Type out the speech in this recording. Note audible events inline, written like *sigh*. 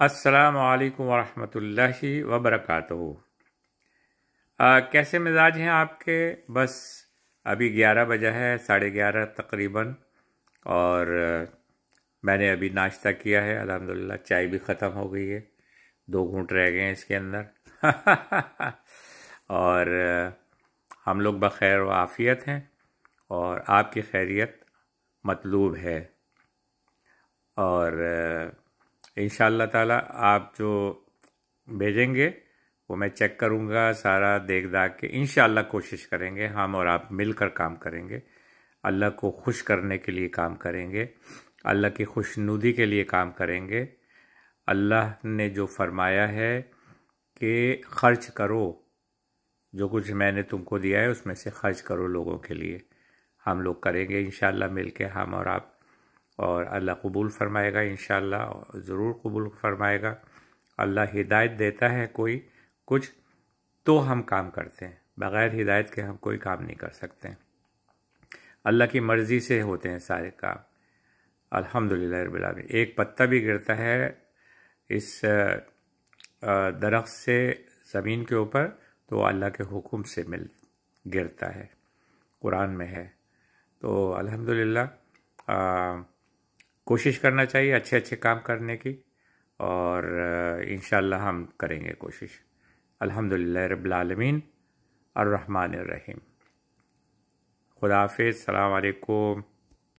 असलकम वरहमतुल्लाहि वबरकातुहू। कैसे मिजाज हैं आपके? बस अभी ग्यारह बजा है, साढ़े ग्यारह तकरीबन, और मैंने अभी नाश्ता किया है, अल्हम्दुलिल्लाह, चाय भी ख़त्म हो गई है। दो घूंट रह गए हैं इसके अंदर। *laughs* और हम लोग बखैर व आफ़ियत हैं, और आपकी खैरियत मतलूब है। और इन ताला आप जो भेजेंगे, वो मैं चेक करूँगा, सारा देख दाख के। इन कोशिश करेंगे हम और आप मिलकर काम करेंगे। अल्लाह को खुश करने के लिए काम करेंगे। अल्लाह की खुशनुदी के लिए काम करेंगे। अल्लाह ने जो फरमाया है कि ख़र्च करो, जो कुछ मैंने तुमको दिया है उसमें से खर्च करो लोगों के लिए। हम लोग करेंगे इन मिल के हम और आप और अल्लाह कबूल फ़रमाएगा इन ज़रूर कबूल फ़रमाएगा। अल्लाह हिदायत देता है कोई कुछ तो हम काम करते हैं। बग़ैर हिदायत के हम कोई काम नहीं कर सकते। अल्लाह की मर्ज़ी से होते हैं सारे काम। अल्हम्दुलिल्लाह एक पत्ता भी गिरता है इस दरख्त से ज़मीन के ऊपर तो अल्लाह के हुक्म से मिल, गिरता है। कुरान में है। तो अल्हम्दुलिल्लाह कोशिश करना चाहिए अच्छे अच्छे काम करने की और इन हम करेंगे कोशिश। अल्हम्दुलिल्लाह रबालमीन अर्रहमान रहीम खुदा हाफिज़ सलाम